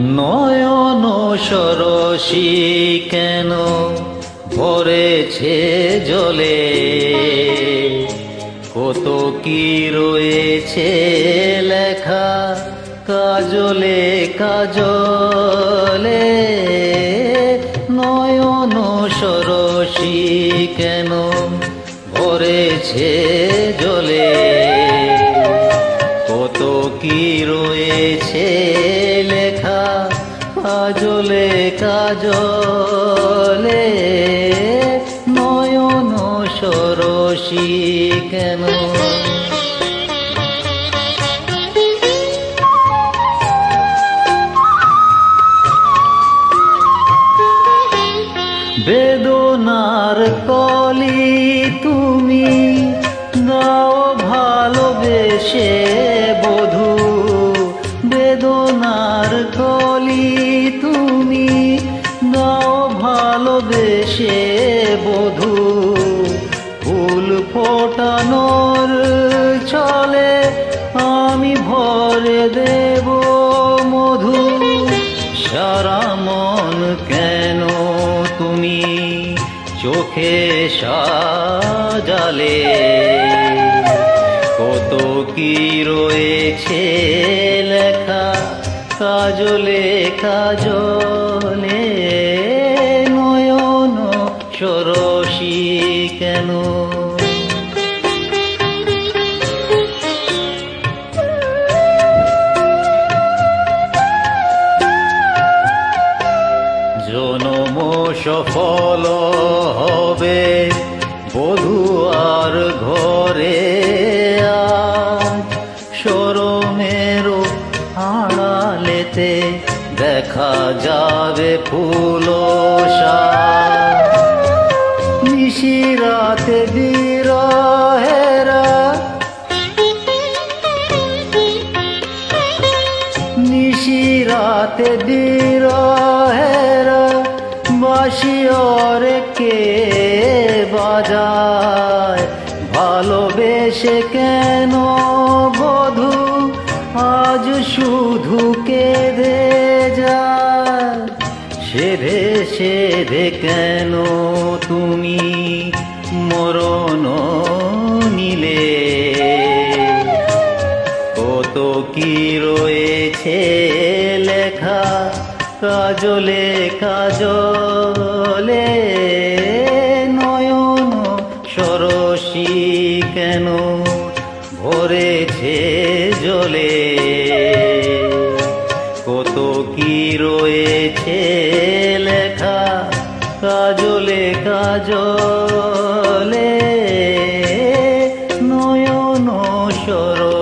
নয়ন সরসী কেন ভরেছে জলে? কত কি রয়েছে লেখা কাজলে কাজলে? নয়ন সরসী কেন ভরেছে জলে? রয়েছে লেখা কাজলে কাজলে। নয়ন সরসী কেন? বেদনার কলি তুমি দাও ভালোবেসে ভালোবেসে বধু, ফুল ফোটানোর চলে আমি ভরে দেব মধু। সারা মন কেন তুমি চোখে সাজালে? কত কি রয়েছে লেখা, কাজলে কাজলে সফল হবে, বধু আর ঘরে আজ সরমের আড়ালেতে দেখা যাবে ফুল নিশিরাতে বিরহেরা। নিশিরাতে বিরহের বাসিয়র কে বাজায়? ভালোবেসে কেন বধু? আজ শুধু কেঁদে যায়। সেধে সেধে কেন তুমি মরণ নিলে? কত কি রয়েছে লেখা কাজলে কাজলে নয়ন সরসী কেন ভরেছে জলে? কত কি রয়েছে লেখা কাজলে কাজলে নয়ন সর